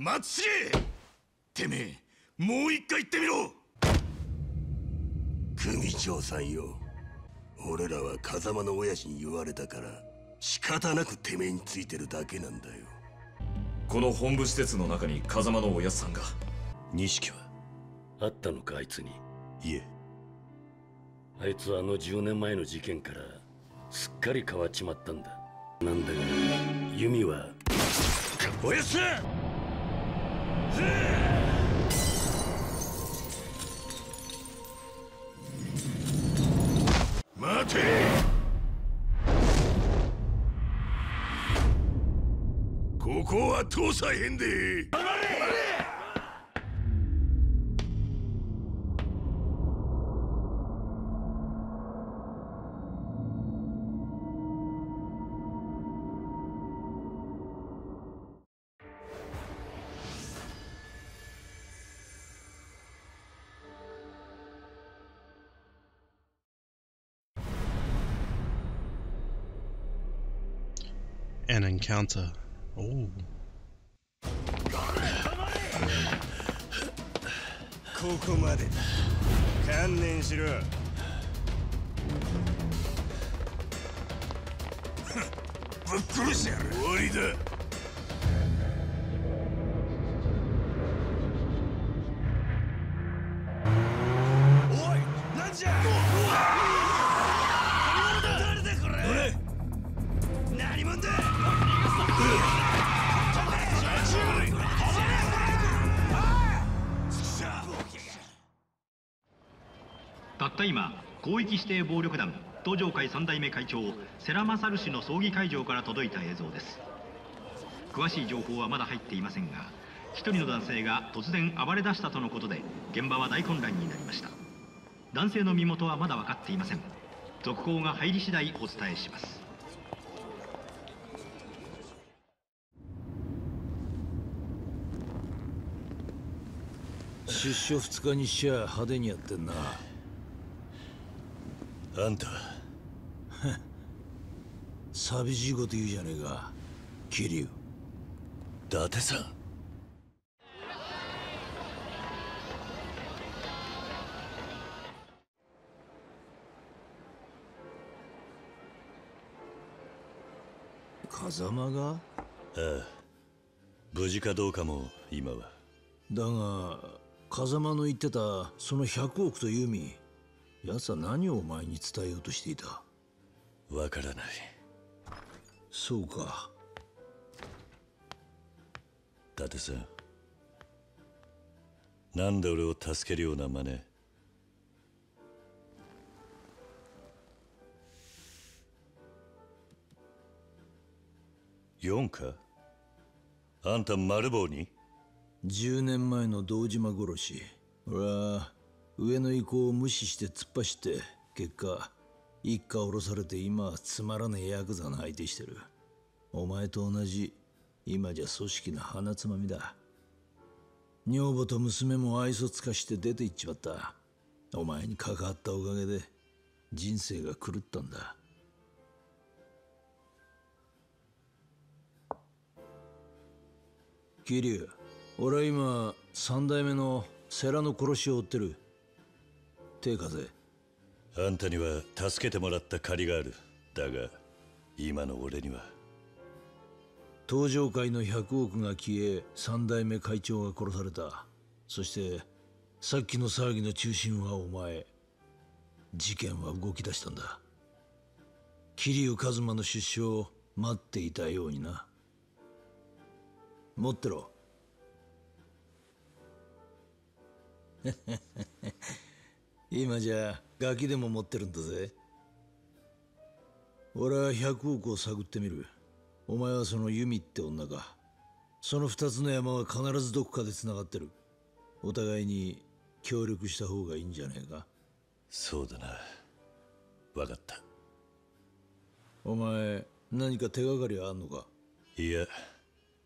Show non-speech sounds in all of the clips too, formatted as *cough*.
松重てめえもう一回言ってみろ。組長さんよ。俺らは風間の親父に言われたから仕方なくてめえについてるだけなんだよ。この本部施設の中に風間のおやつさんが。錦はあったのかあいつに。いえ。あいつはあの10年前の事件からすっかり変わっちまったんだ。なんだがユミは。おやすここは通さへんで「encounter. Oh. ここまで観念しろ終わりだ広域指定暴力団東上会三代目会長世良勝氏の葬儀会場から届いた映像です。詳しい情報はまだ入っていませんが一人の男性が突然暴れ出したとのことで現場は大混乱になりました。男性の身元はまだ分かっていません。続報が入り次第お伝えします。出所2日にしちゃ派手にやってんな。あんた *laughs* 寂しいこと言うじゃねえか。桐生。伊達さん。風間が？ああ無事かどうかも今は。だが風間の言ってたその100億とユミ奴は何をお前に伝えようとしていた？わからない。そうか。伊達さん。なんで俺を助けるような真似？4か？あんた丸棒に？10年前の堂島殺し。俺は上の意向を無視して突っ走って結果一家降ろされて今はつまらねえヤクザの相手してる。お前と同じ今じゃ組織の鼻つまみだ。女房と娘も愛想つかして出て行っちまった。お前に関わったおかげで人生が狂ったんだ。桐生俺は今三代目の世良の殺しを追ってる。手風あんたには助けてもらった借りがある。だが今の俺には。東上会の100億が消え三代目会長が殺された。そしてさっきの騒ぎの中心はお前。事件は動き出したんだ。桐生一馬の出所を待っていたようにな。持ってろ今じゃガキでも持ってるんだぜ。俺は100億を探ってみる。お前はそのユミって女か。その二つの山は必ずどこかで繋がってる。お互いに協力した方がいいんじゃねえか。そうだな。分かった。お前何か手がかりはあんのか？いや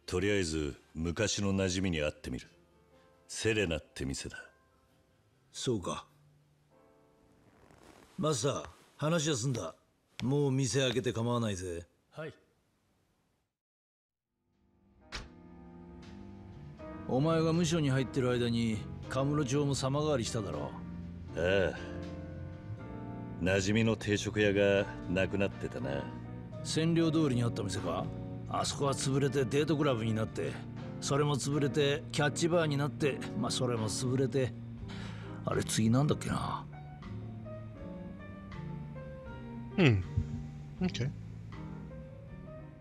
とりあえず昔の馴染みに会ってみる。セレナって店だ。そうかマスター話は済んだ。もう店開けて構わないぜ。はい。お前が無所に入ってる間にカムロ町も様変わりしただろああ。馴染みの定食屋がなくなってたな。占領通りにあった店か。あそこは潰れてデートクラブになってそれも潰れてキャッチバーになってまあそれも潰れて。あれ次なんだっけな Hmm. Okay.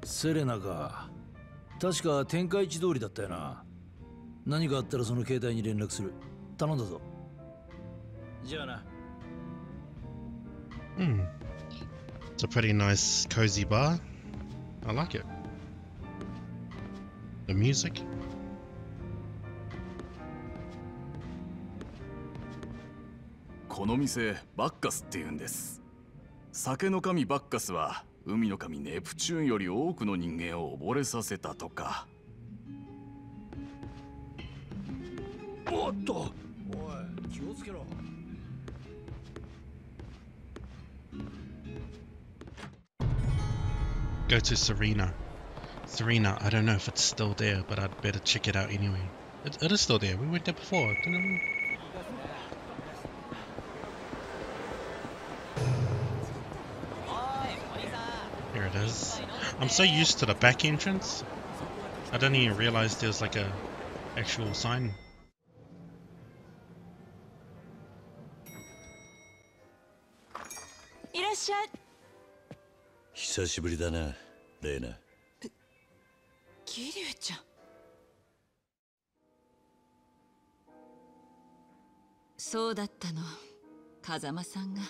セレナか確か天下一通りだったよな何かあったらその携帯に連絡する頼んだぞじゃあな Hmm. It's a pretty nice, cozy bar. I like it. The music. この店バッカスって言うんです酒の神バッカスは海の神ネプチューンより多くの人間を溺れさせたとかおっとおい気をつけろ Go to Serena. Serena, I don't know if it's still there, but I'd better check it out anyway. It, it is still there. We went there before, didn't we? it is. I'm so used to the back entrance. I didn't even realize there was like a actual sign. いらっしゃい久しぶりだなレイナ桐生ちゃんそうだったの風間さんが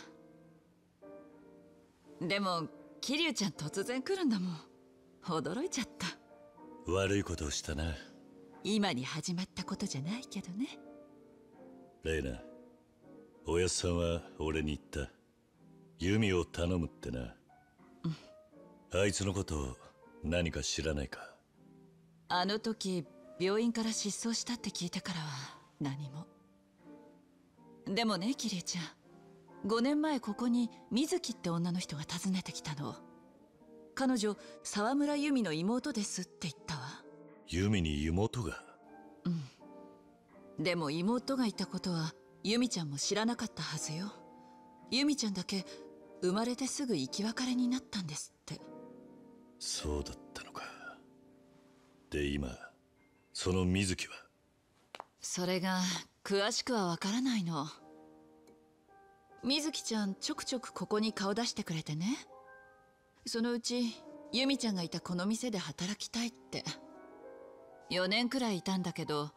でも 桐生ちゃん突然来るんだもん。驚いちゃった。悪いことをしたな。今に始まったことじゃないけどね。レイナおやっさんは俺に言った。弓を頼むってな、あいつのことを何か知らないか。あの時病院から失踪したって聞いてからは何も。でもね桐生ちゃん5年前ここに水木って女の人が訪ねてきたの。彼女沢村由美の妹ですって言ったわ。弓に妹が？でも妹がいたことは由美ちゃんも知らなかったはずよ。由美ちゃんだけ生まれてすぐ生き別れになったんですって。そうだったのか。で今その水木は？それが詳しくはわからないの水木ちゃんちょくちょくここに顔出してくれてね。そのうち由美ちゃんがいたこの店で働きたいって。4年くらいいたんだけど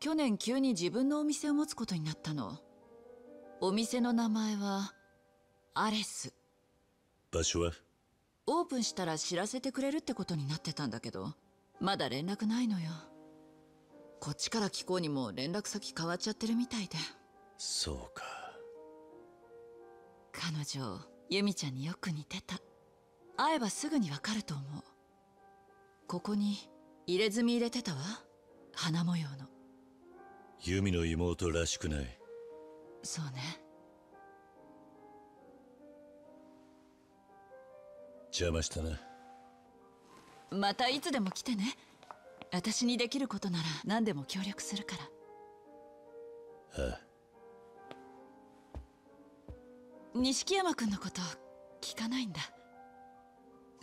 去年急に自分のお店を持つことになったの。お店の名前はアレス。場所は？オープンしたら知らせてくれるってことになってたんだけどまだ連絡ないのよ。こっちから聞こうにも連絡先変わっちゃってるみたいで。そうか彼女由美ちゃんによく似てた。会えばすぐにわかると思う。ここに入れ墨入れてたわ。花模様の。弓の妹らしくない。そうね。邪魔したな。またいつでも来てね。私にできることなら何でも協力するから。ああ錦山君のこと聞かないんだ。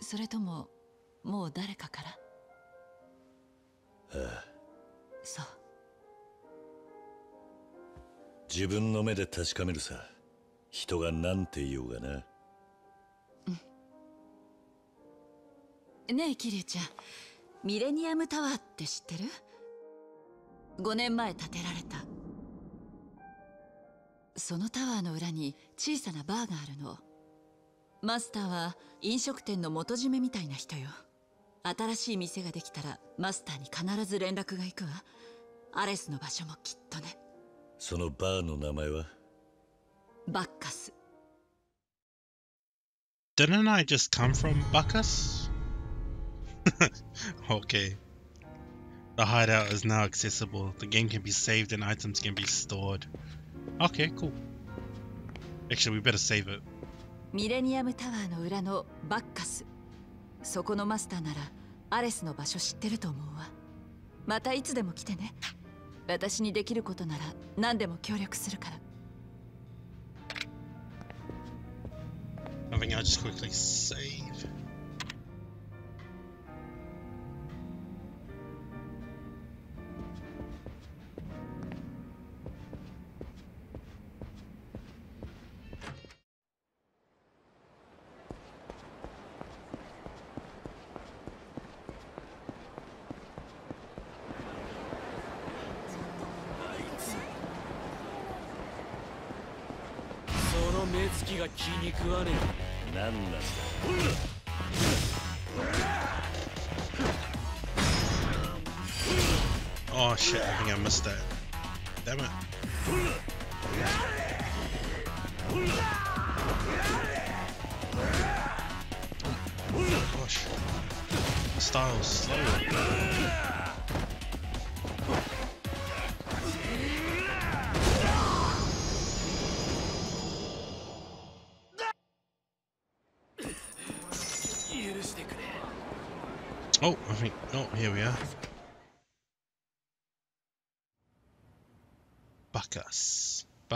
それとももう誰かから？ああそう。自分の目で確かめるさ。人が何て言おうがな。ねえ桐生ちゃん。ミレニアムタワーって知ってる ?5 年前建てられたそのタワーの裏に小さなバーがあるのマスターは飲食店の元締めみたいな人よ新しい店ができたらマスターに必ず連絡が行くわアレスの場所もきっとねそのバーの名前はバッカス Didn't I just come from Bacchus? okay. The hideout is now accessible. The game can be saved and items can be stored. Okay, cool. Actually, we better save it. ミレニアムタワーの裏のバッカスそこのマスターならアレスの場所知ってると思うわまたいつでも来てね私にできることなら何でも協力するから I think I'll just quickly save.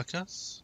Bacchus.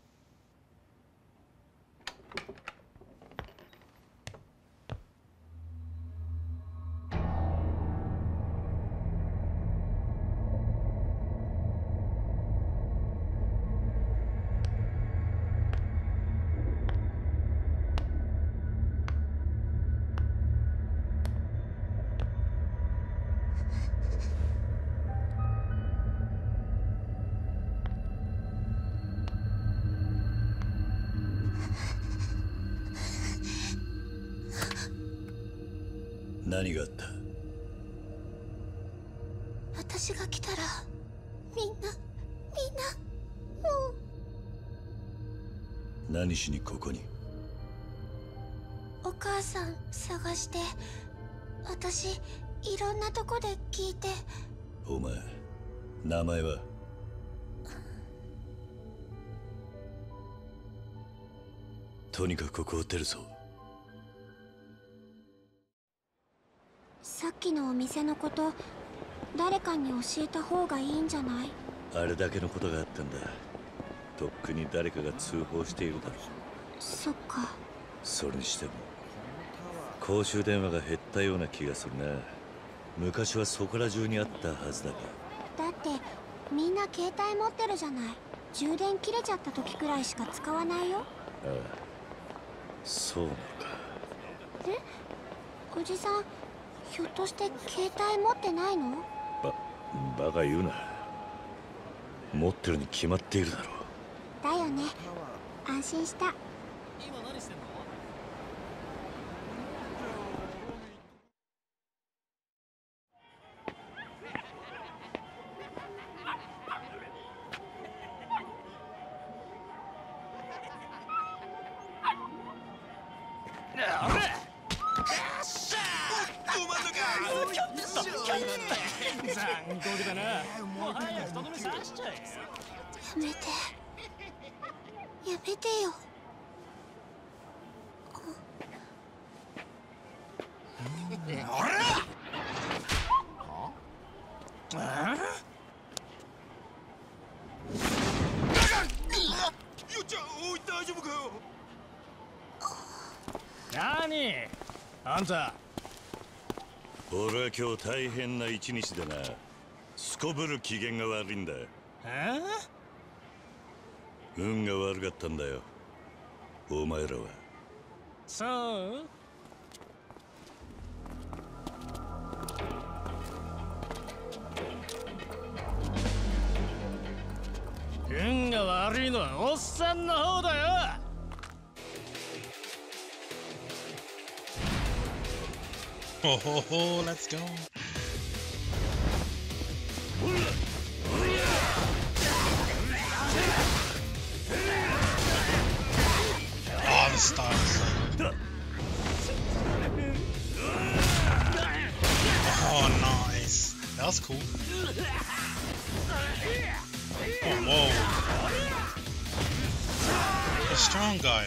何があった？私が来たらみんなみんなもう。何しにここに？お母さん探して私いろんなとこで聞いて。お前名前は？とにかくここを出るぞさっきのお店のこと誰かに教えた方がいいんじゃない？あれだけのことがあったんだ。とっくに誰かが通報しているだろう。そっか。それにしても公衆電話が減ったような気がするな。昔はそこら中にあったはずだが。だってみんな携帯持ってるじゃない？充電切れちゃった時くらいしか使わないよ。ああそうなのか。え？おじさんひょっとして携帯持ってないの？ババカ言うな。持ってるに決まっているだろだよね。安心した。やあんた。俺は今日大変な一日でな。すこぶる機嫌が悪いんだ。え？運が悪かったんだよ。お前らは。そう？運が悪いのはおっさんの方だよ Oh, ho, ho, let's go. Oh, the good. Oh, nice. That was cool. Oh, whoa. A strong guy.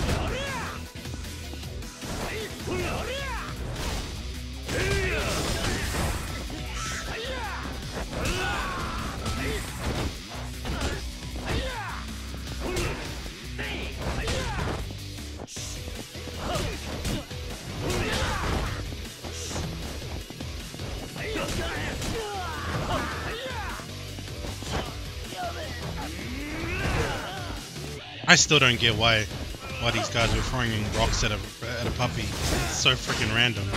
I still don't get why why these guys were throwing rocks at a at a puppy. It's so freaking random.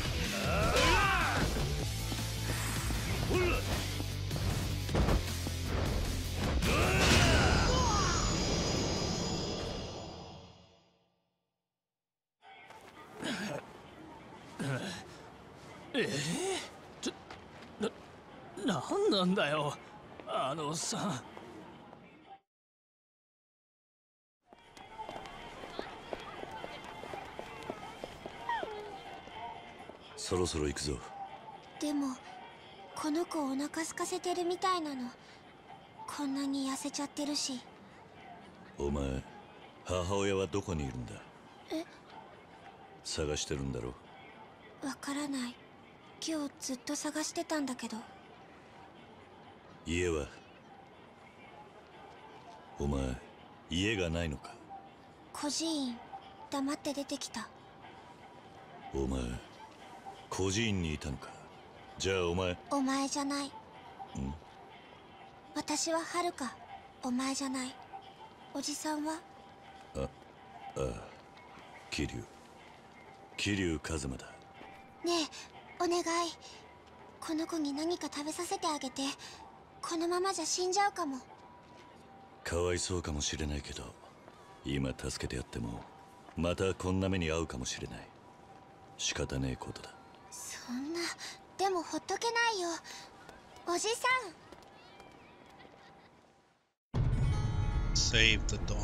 *laughs* だよ。あのさ。んそろそろ行くぞ。でもこの子お腹空かせてるみたいなの。こんなに痩せちゃってるし。お前母親はどこにいるんだ？え？探してるんだろわからない。今日ずっと探してたんだけど家はお前家がないのか？孤児院黙って出てきた。お前孤児院にいたのか？じゃあお前お前じゃない。ん？私ははるかお前じゃない。おじさんは？あああ桐生。桐生一馬だ。ねえお願い。この子に何か食べさせてあげてこのままじゃ死んじゃうかもかわいそうかもしれないけど今助けてやってもまたこんな目に遭うかもしれない仕方ねえことだそんなでもほっとけないよおじさん Save the dog.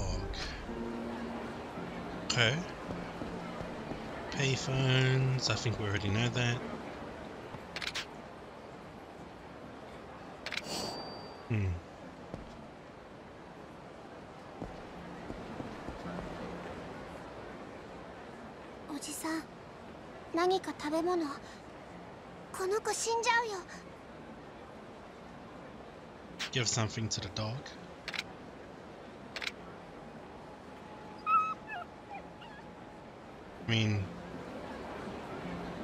Okay. Payphones, I think we already know that. Hmm. おじさん何か食べ物この子死んじゃうよ Give something to the dog. I mean,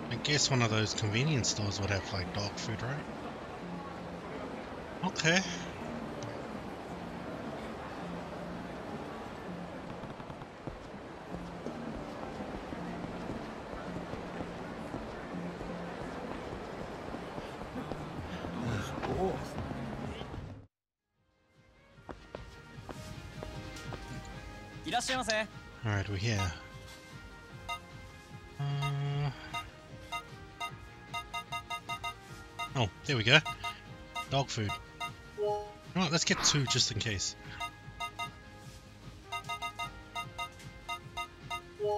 I guess one of those convenience stores would have like dog food, right? Okay. Alright, we're here. Uh, Oh, there we go. Dog food. Alright, let's get two just in case.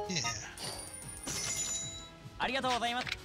Yeah. ありがとうございます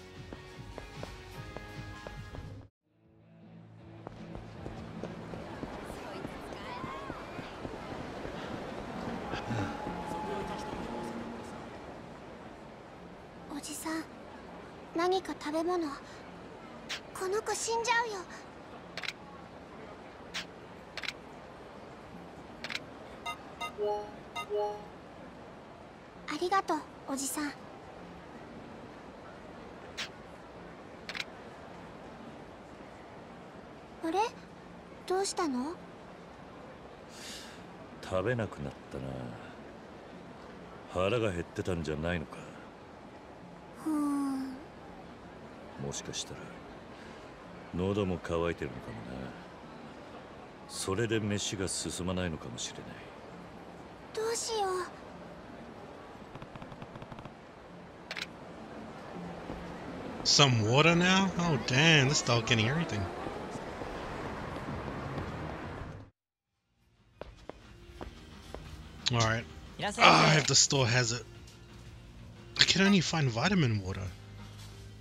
食べなくなったな。腹が減ってたんじゃないのか。ふーん。もしかしたら喉も渇いてるのかもな。それで飯が進まないのかもしれない。どうしよう。Some water now? Oh damn, this dog getting everything. Alright. Ah, if the store has it. I can only find vitamin water.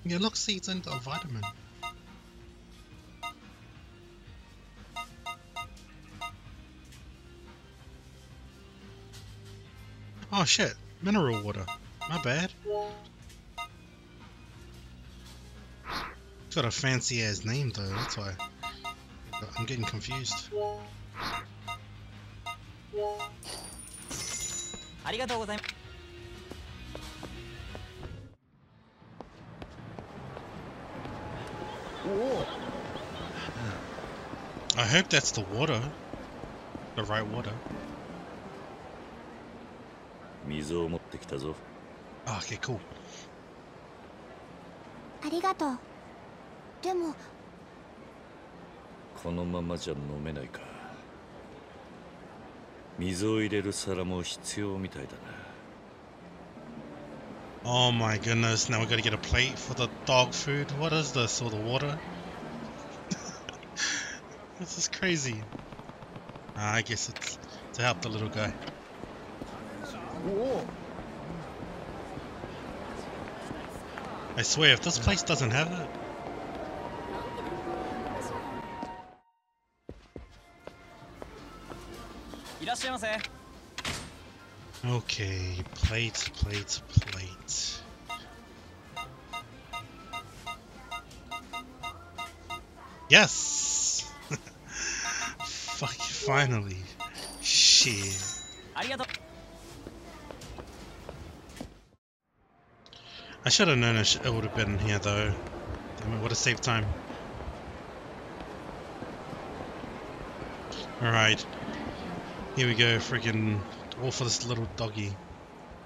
Yeah, look, seeds and a vitamin. Oh shit, mineral water. My bad. It's got a fancy ass name though, that's why. I'm getting confused. ありがとうございます I hope that's the water. The right water. 水を持ってきたぞ Oh, okay, cool. ありがとうでもこのままじゃ飲めないか水を入れる皿も必要みたいだな Oh my goodness, now we gotta get a plate for the dog food. What is this? Or the water? *laughs* this is crazy. Ah, I guess it's to help the little guy. I swear, if this place doesn't have it, しゃいませ Okay, plate, plate, plate. Yes! *laughs* Fuck, finally. Shit. ありがとう I should have known it, sh- it would have been here though. Damn it, would have saved time. Alright. Here we go, freaking all for this little doggy.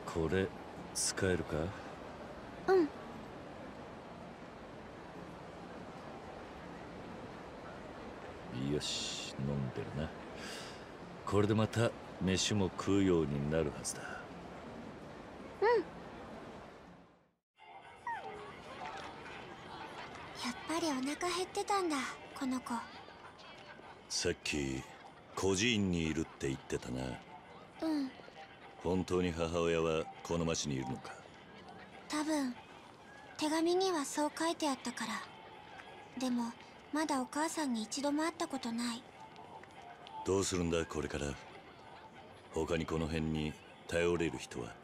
これ使えるか？うん。よし飲んでるな。これでまた飯も食うようになるはずだ。うん。やっぱりお腹減ってたんだこの子。さっき孤児院にいるって言ってたな。うん。本当に母親はこの町にいるのか？多分手紙にはそう書いてあったから。でもまだお母さんに一度も会ったことない。どうするんだ？これから。他にこの辺に頼れる人は？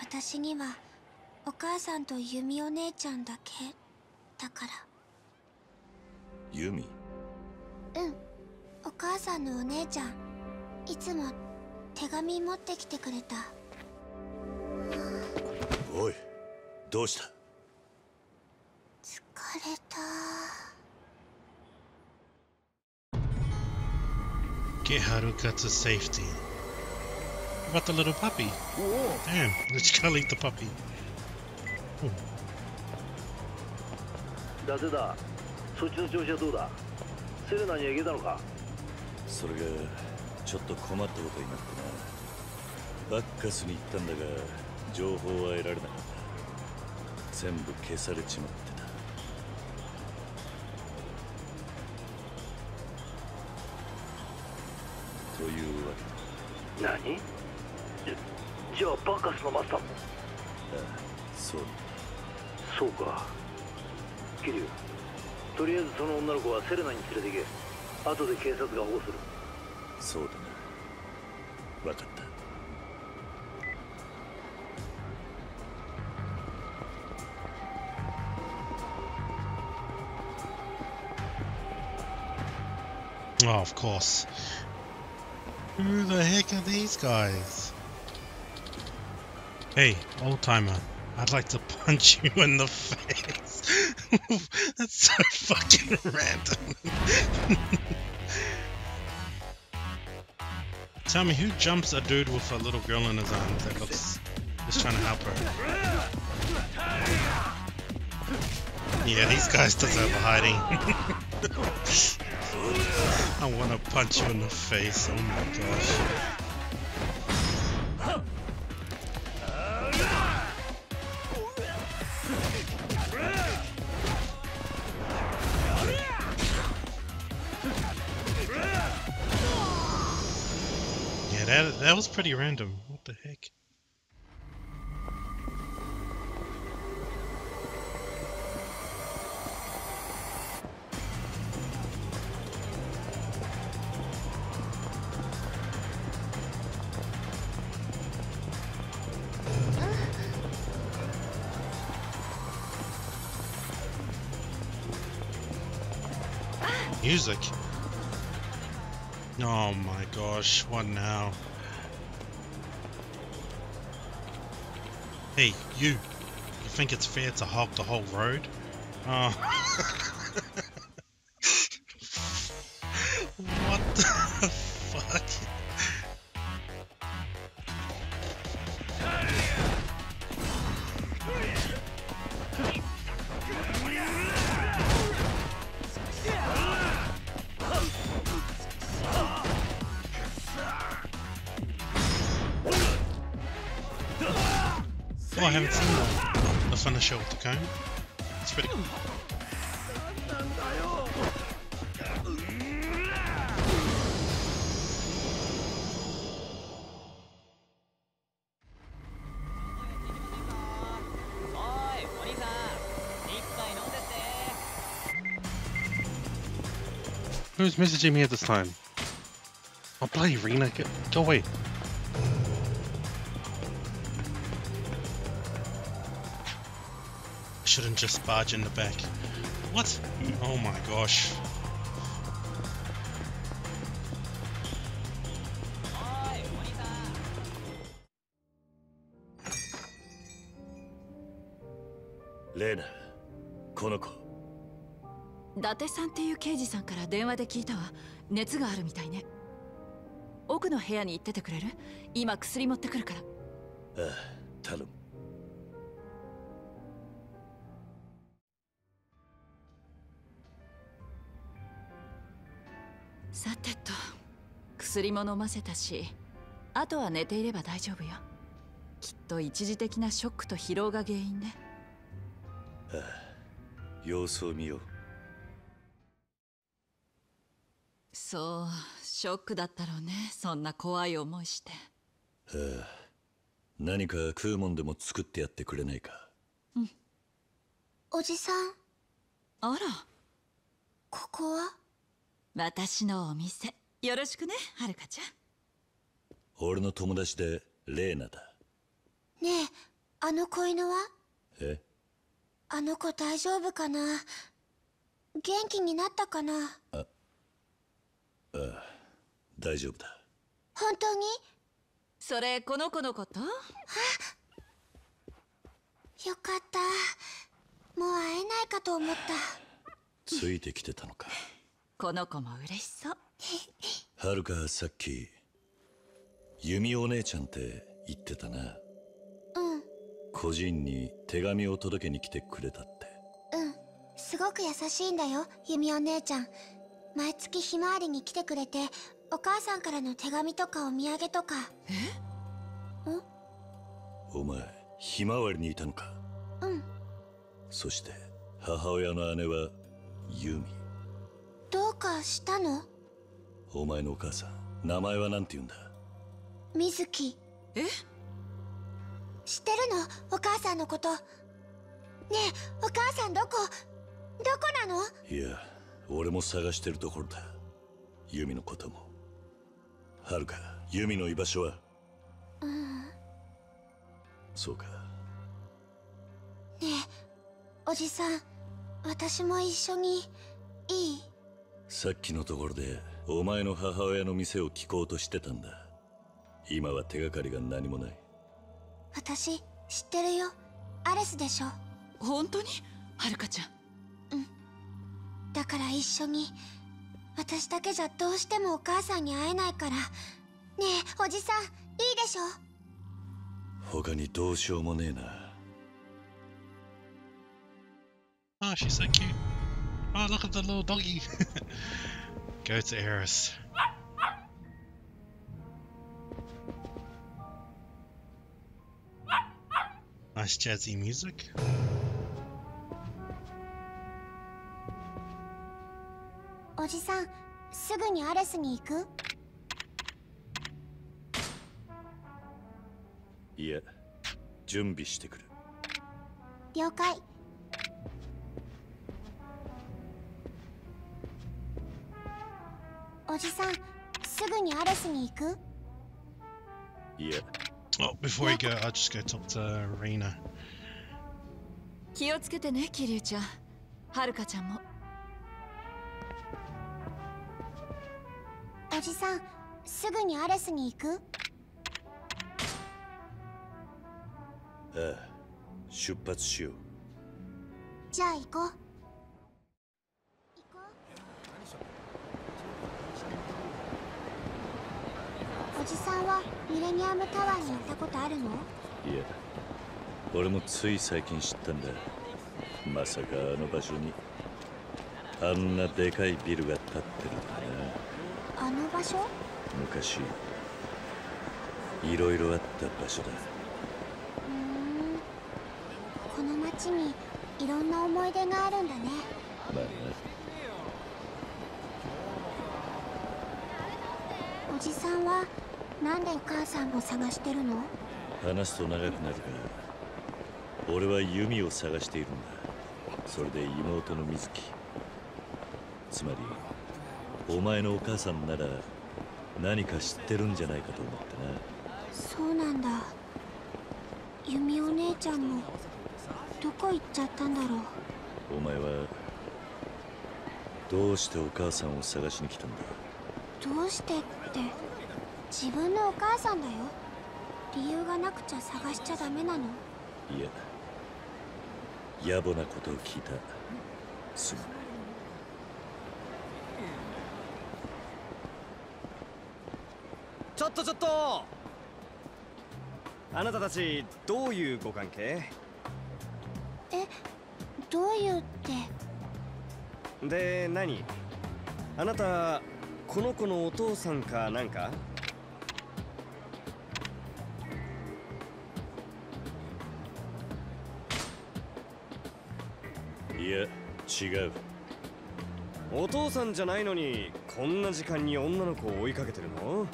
私にはお母さんと弓お姉ちゃんだけだから。ユミ？うんお母さんのお姉ちゃんいつも手紙持ってきてくれたおいどうした疲れた Get Haruka to safety. About the little puppy? Damn, let's go leave the puppy. 伊達だそっちの調子はどうだセレナには行けたのか。それがちょっと困ったことになってな。バッカスに行ったんだが情報は得られなかった。全部消されちまってた。というわけだ。何？じゃじゃあバカスのマスターも。ああそう。そうか。キリュウとりあえずその女の子はセレナに連れて行け後で警察が保護するそうだな分かった Oh, of course. Who the heck are these guys? Hey, old timer. I'd like to punch you in the face. *laughs* That's so fucking random. Tell me, who jumps a dude with a little girl in his arms that looks just trying to help her? Yeah, these guys deserve hiding. *laughs* I want to punch you in the face. Oh my gosh. that, that was pretty random. What the heck? music. Oh my gosh, what now? Hey, you. You think it's fair to hog the whole road? Oh. *laughs* haven't seen the, the finisher with the cone. It's pretty cool. Who's messaging me at this time? I'll play Rena, go away. Shouldn't just barge in the back. What? Oh my gosh. レーナこの子。伊達さんっていう刑事さんから電話で聞いたわ。熱があるみたいね。奥の部屋に行っててくれる？今薬持ってくるから。ああ頼むさてと。薬も飲ませたしあとは寝ていれば大丈夫よ。きっと一時的なショックと疲労が原因ね。ああ様子を見よう。そうショックだったろうねそんな怖い思いして。ああ何か食うもんでも作ってやってくれないか。おじさん。あら。ここは？私のお店。よろしくねはるかちゃん。俺の友達でレーナだ。ねえあの子犬は？え？あの子大丈夫かな？元気になったかな？ああ大丈夫だ。本当に？それこの子のこと？よかった。もう会えないかと思った。ついてきてたのかこの子も嬉しそう。はるかさっき弓お姉ちゃんって言ってたな。うん個人に手紙を届けに来てくれたって。うん。すごく優しいんだよ弓お姉ちゃん。毎月ひまわりに来てくれてお母さんからの手紙とかお土産とか。お前ひまわりにいたのか？うん。そして母親の姉はユミかしたの？お前のお母さん名前は何て言うんだ？水木え？知ってるの？お母さんのこと。ねえお母さんどこ？どこなの？いや俺も探してるところだ。ユミのことも。はるかユミの居場所は？うん。ねそうか。えおじさん私も一緒にいい？さっきのところでお前の母親の店を聞こうとしてたんだ。今は手がかりが何もない。私知ってるよ。アレスでしょ。本当に？はるかちゃん。だから一緒に私だけじゃどうしてもお母さんに会えないから。ねえおじさんいいでしょ。他にどうしようもねえな。Oh, she's so cute. Oh, look at the little doggy. Go to Eris. Nice jazzy music. おじさんすぐにアレスに行くいや準備してくる了解おじさんすぐにアレスに行く？いや Oh, before we go, I'll just go talk to Rena. 気をつけてね桐生ちゃん。はるかちゃんも。おじさんすぐにアレスに行く？ああ出発しよう。じゃあ行こうおじさんはミレニアムタワーに行ったことあるの？いや俺もつい最近知ったんだ。まさかあの場所に。あんなでかいビルが建ってるとはな。あの場所？昔いろいろあった場所だ。うーん。この町にいろんな思い出があるんだね。まあおじさんはなんでお母さんを探してるの？な話すと長くなるが俺は弓を探しているんだ。それで妹の水木つまりお前のお母さんなら何か知ってるんじゃないかと思ってそうなんだ。弓お姉ちゃんもどこ行っちゃったんだろう？なお前はどうしてお母さんを探しに来たんだ？どうしてって自分のお母さんだよ。理由がなくちゃ探しちゃダメなの。いや野暮なことを聞いた。すまないちょっとちょっと。あなたたちどういうご関係？えどういうって？で何？あなたこの子のお父さんかなんか？違う。お父さんじゃないのにこんな時間に女の子を追いかけてるの？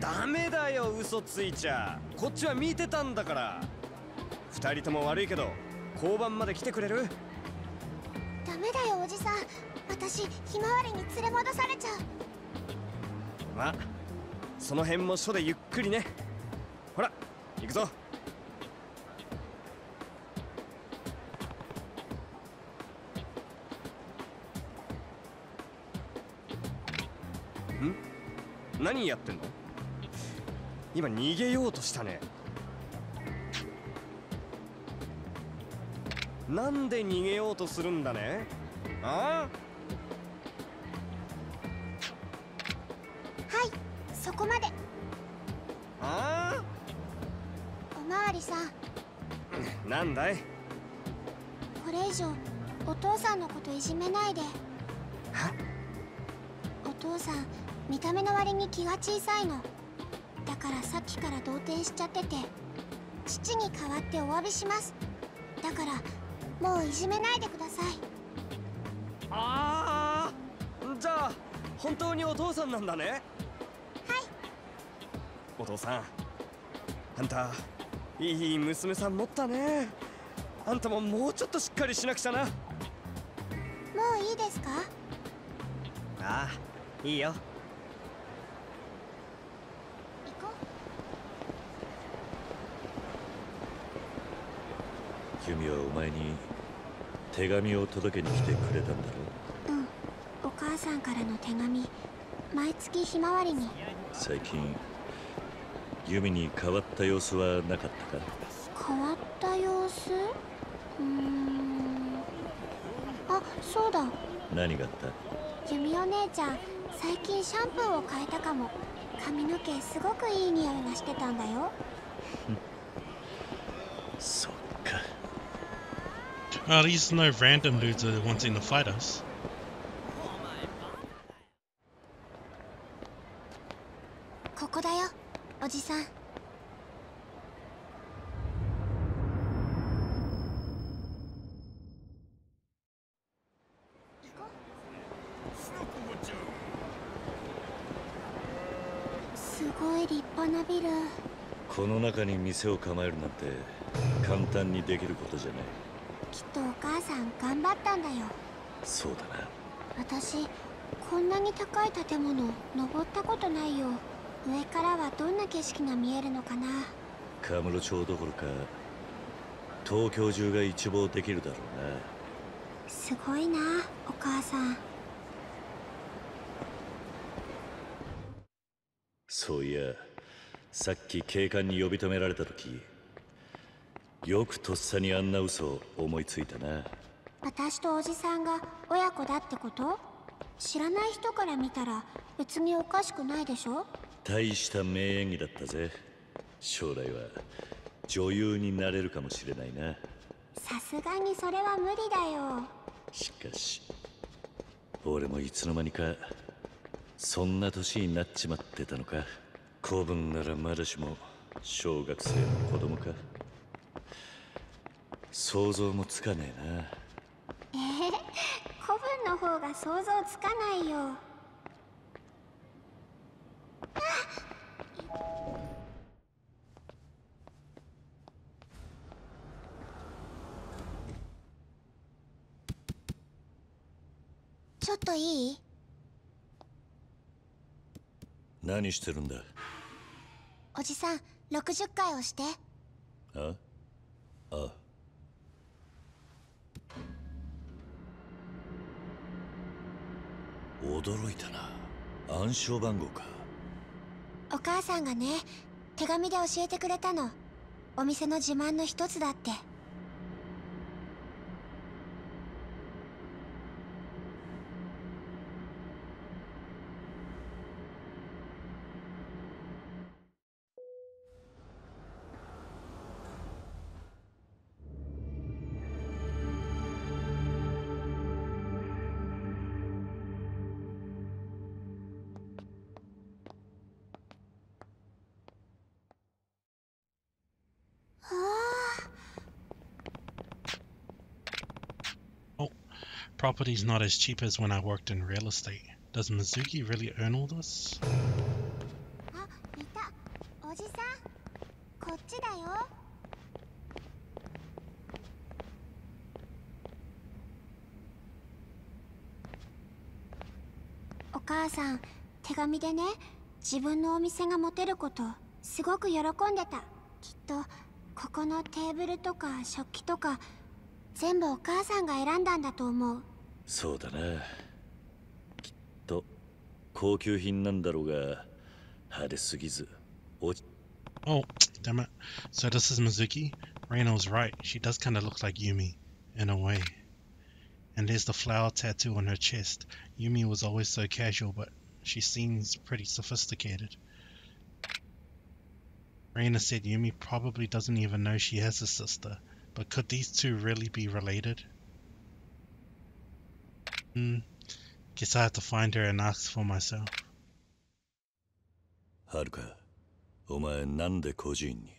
ダメだよ嘘ついちゃ。こっちは見てたんだから。二人とも悪いけど交番まで来てくれる？ダメだよおじさん。私ひまわりに連れ戻されちゃう。まあその辺も署でゆっくりね。ほら行くぞ。ん？何やってんの？今逃げようとしたね。なんで逃げようとするんだね？あ？はこまで。ああおまわりさん。あなんだい？これ以上お父さんのこといじめないで。お父さん見た目の割に気が小さいの。だからさっきから動転しちゃってて父に代わってお詫びします。だからもういじめないでください。ああじゃあ本当にお父さんなんだね。はいお父さん。あんたいい娘さん持ったね。あんたももうちょっとしっかりしなくちゃな。もういいですか？ああいいよ。行こ君はお前に手紙を届けに来てくれたんだろ？ううん。お母さんからの手紙。毎月ひまわりに。最近ユミに変わった様子はなかったか？変わった様子？うーん。あそうだ。何があった？ユミお姉ちゃん最近シャンプーを変えたかも。髪の毛すごくいい匂いがしてたんだよ。*laughs* そっか。Well, at least no random dudes are wanting to fight us. ここだよおじさんすごい立派なビルこの中に店を構えるなんて簡単にできることじゃない。きっとお母さん頑張ったんだよ。そうだな。私こんなに高い建物登ったことないよ。上からはどんな景色が見えるのかな。カムロ町どころか東京中が一望できるだろうな。すごいなお母さん。そういやさっき警官に呼び止められた時よくとっさにあんな嘘を思いついたな。私とおじさんが親子だってこと？知らない人から見たら別におかしくないでしょ？大した名演技だったぜ。将来は女優になれるかもしれないな。さすがにそれは無理だよ。しかし俺もいつの間にかそんな年になっちまってたのか古文ならまだしも小学生の子供か。想像もつかねえな。ええ古文の方が想像つかないよ。ちょっといい？何してるんだ？おじさん60回押して。あ？あ。驚いたな。暗証番号か。お母さんがね手紙で教えてくれたの。お店の自慢の一つだって Property's not as cheap as when I worked in real estate. Does Mizuki really earn all this? おじさんこっちだよお母さん手紙でね自分のお店が持てることすごく喜んでたきっとここのテーブルとか食器とか全部お母さんが選んだんだと思うそうだなきっと高級品なんだろうが派手すぎずお Oh, damn it. So this is Mizuki? Reina was right. She does kind of look like Yumi, in a way. And there's the flower tattoo on her chest. Yumi was always so casual, but she seems pretty sophisticated. Reina said Yumi probably doesn't even know she has a sister, but could these two really be related? Hmm. Guess I have to find her and ask for myself. はるかお前なんで孤児院に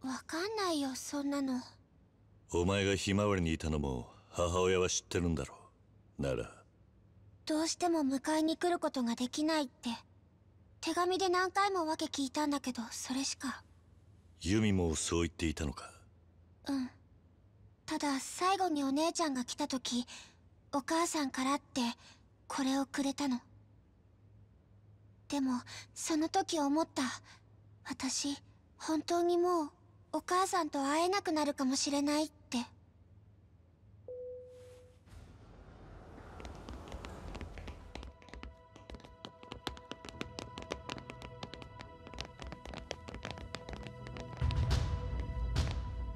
わかんないよそんなのお前がひまわりにいたのも母親は知ってるんだろうならどうしても迎えに来ることができないって手紙で何回も訳聞いたんだけどそれしかユミもそう言っていたのかうんただ最後にお姉ちゃんが来た時お母さんからってこれをくれたの。でもその時思った。私本当にもうお母さんと会えなくなるかもしれないって。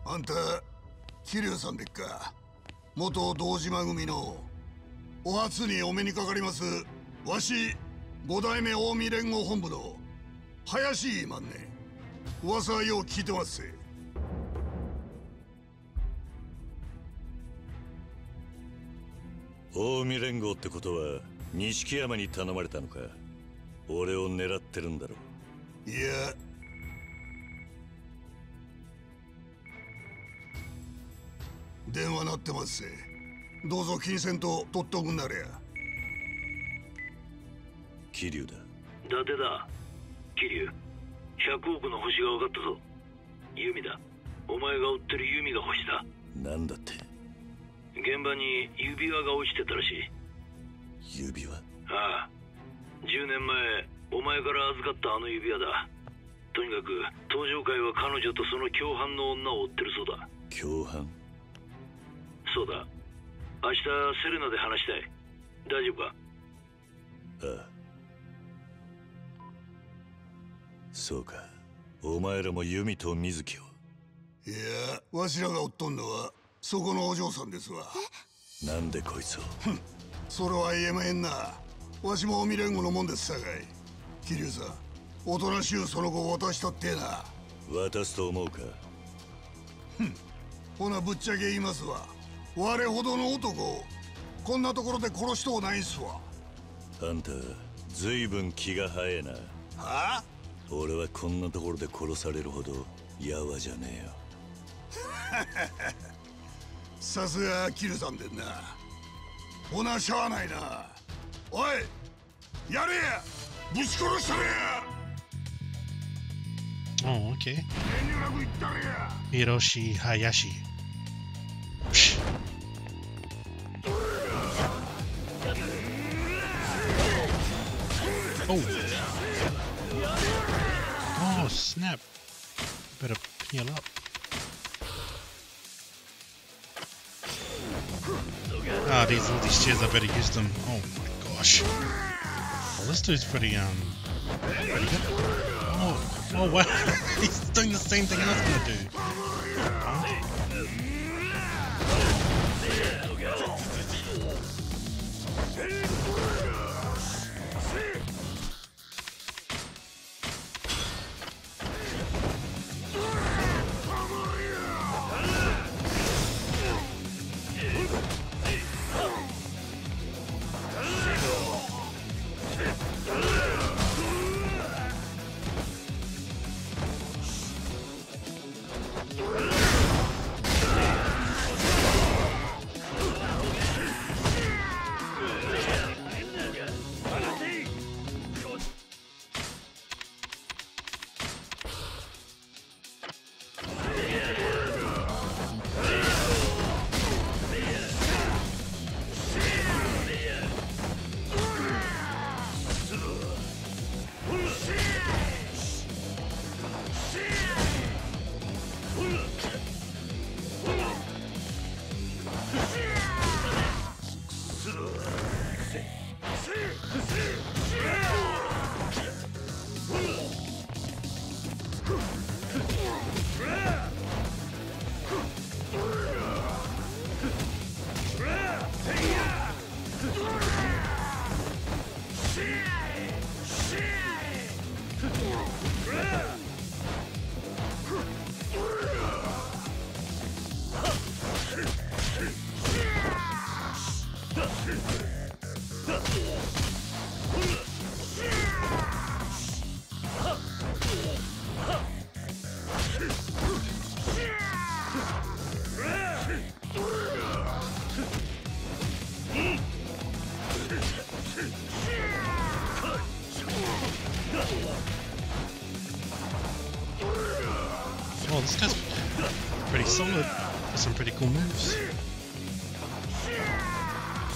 あんた桐生さんでっか？元堂島組のお初にお目にかかりますわし五代目近江連合本部の林万ね噂はよう聞いてますぜ。近江連合ってことは錦山に頼まれたのか。俺を狙ってるんだろいや電話鳴ってますぜ。どうぞ金銭と取っておくんなれや。桐生だ。伊達だ。桐生。100億の星が分かったぞ。弓だ。お前が追ってる弓が星だ。なんだって？現場に指輪が落ちてたらしい。指輪？ああ。10年前お前から預かったあの指輪だ。とにかく登場会は彼女とその共犯の女を追ってるそうだ。共犯？そうだ。明日セレナで話したい。大丈夫か？ああ。そうか。お前らも弓と水木を。いやわしらが追っとんのはそこのお嬢さんですわ。なんでこいつを？それは言えまへんな。わしも未連後のもんですさかい。桐生さんおとなしゅうその子を渡したってえな。渡すと思うか？ほなぶっちゃけ言いますわ我ほどの男をこんなところで殺しとうないんすわ。あんたずいぶん気が早えな。はあ？俺はこんなところで殺されるほどやわじゃねえよ。*laughs* さすがキルさんでんな。ほなしゃあないな。おいやれや。ぶち殺したれや。Oh, okay. Hiroshi Hayashi. Oh. Oh, snap. Better heal up. Ah, these all these chairs, I better use them. Oh my gosh. Oh, this dude's pretty um pretty good. Oh, oh wow. *laughs* He's doing the same thing I was gonna do. Well,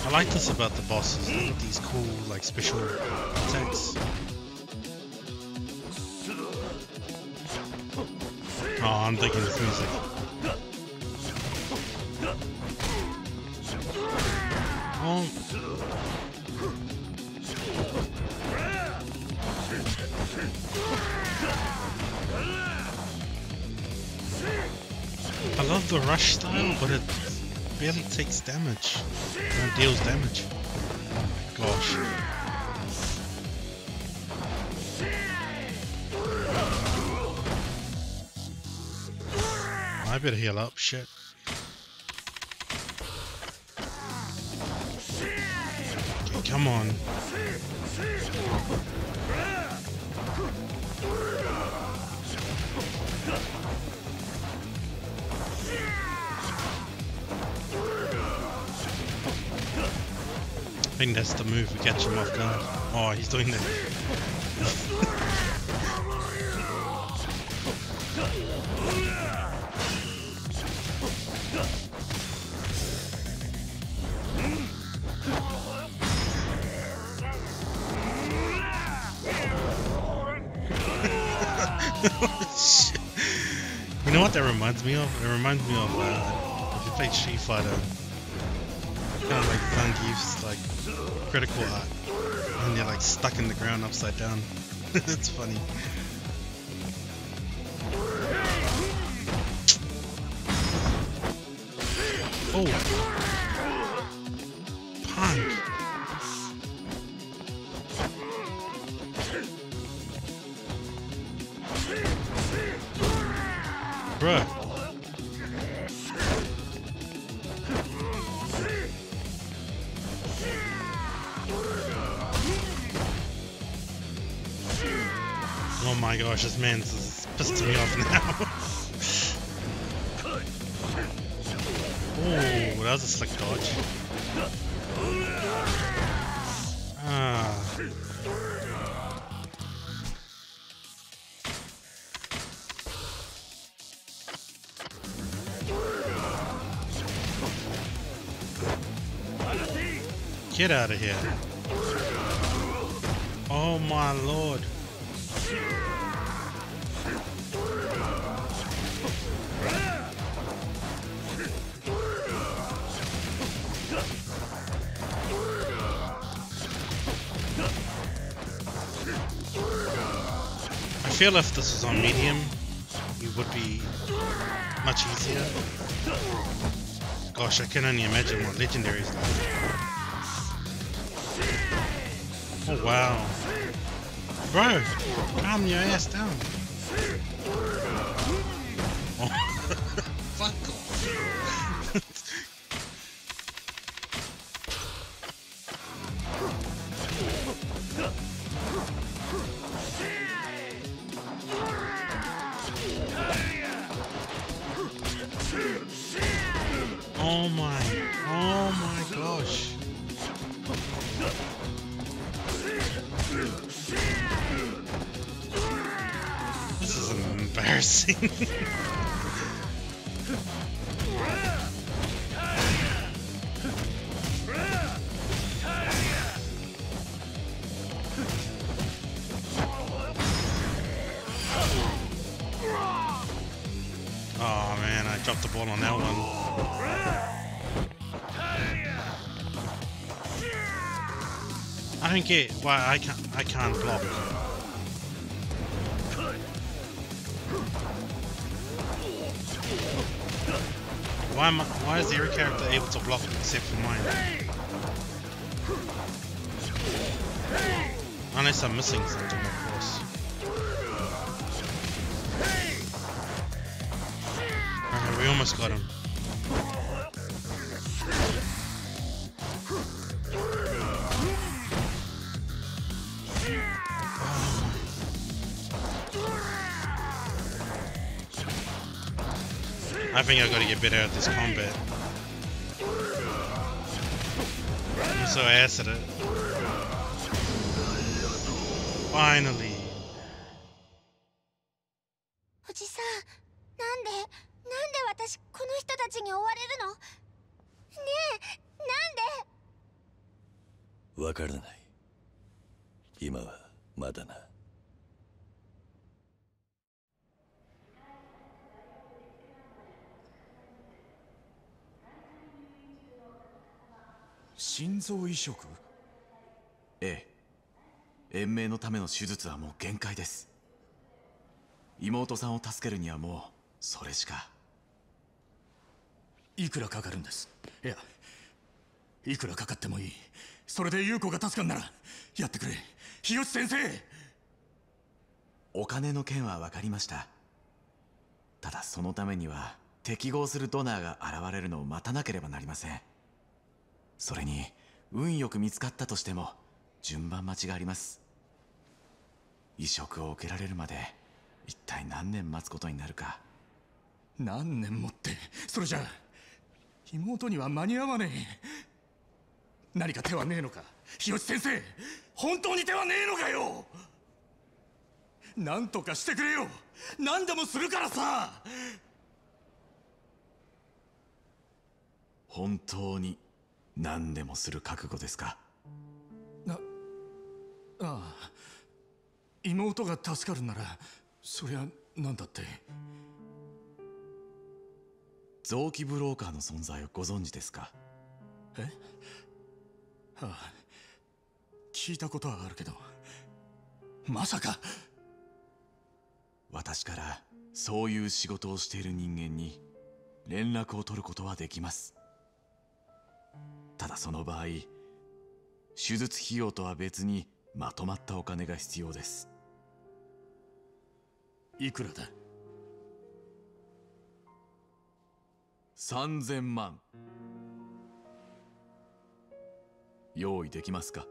I like this about the bosses. They these cool, like, special uh, attacks. Oh, I'm digging this music. I love the rush style, but it barely takes damage. No deals damage. Oh my gosh. I better heal up, shit. Okay, come on. I think that's the move we catch him off guard. Oh, he's doing that. *laughs* you know what that reminds me of? It reminds me of uh, if you played Street Fighter, kind of like Zangief's like critical art, and they're like stuck in the ground upside down. *laughs* it's funny. Oh, My this is pissing me off now. *laughs* that was a slick dodge. Ah. Get out of here. Oh my lord. Feel if this was on medium, it would be much easier. Gosh, I can only imagine what legendary is like. Oh wow. Bro, calm your ass down. Oh man, I dropped the ball on that one. I don't get why I can't I can't block. Why am I, why is every character able to block except for mine? Unless I'm missing something, of course. We almost got him. I think I gotta get better at this combat. I'm so ass at it. Finally. 臓移植？ええ。延命のための手術はもう限界です。妹さんを助けるにはもうそれしか。いくらかかるんです？いやいくらかかってもいい。それで優子が助かんならやってくれ。日吉先生！お金の件は分かりました。ただそのためには適合するドナーが現れるのを待たなければなりません。それに運よく見つかったとしても順番待ちがあります。移植を受けられるまで一体何年待つことになるか。何年もってそれじゃ妹には間に合わねえ。何か手はねえのか。日吉先生本当に手はねえのかよ。何とかしてくれよ。何でもするからさ。本当に何でもする覚悟ですか？ああ妹が助かるならそりゃなんだって。臓器ブローカーの存在をご存知ですか？え？ああ聞いたことはあるけどまさか。私からそういう仕事をしている人間に連絡を取ることはできますただその場合手術費用とは別にまとまったお金が必要です。いくらだ？3000万。用意できますか？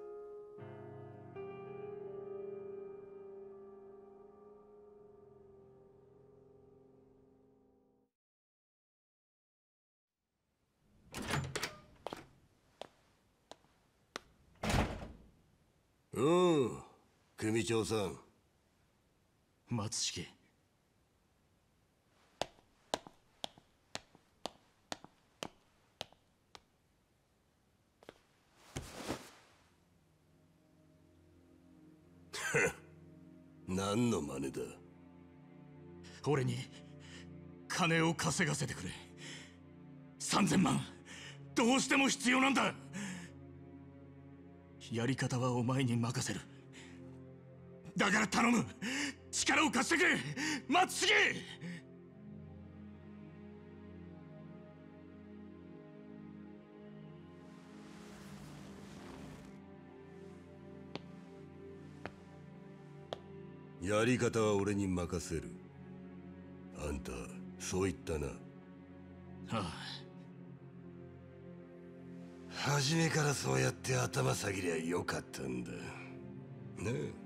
組長さん。松重。*laughs* 何の真似だ？俺に金を稼がせてくれ。3000万。どうしても必要なんだ。やり方はお前に任せるだから頼む。力を貸してくれ。松重やり方は俺に任せる。あんたそう言ったな。ああ。初めからそうやって頭下げりゃよかったんだ。ねえ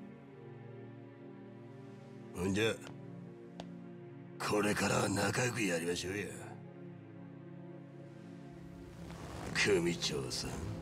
ほんじゃ。これからは仲良くやりましょうや組長さん。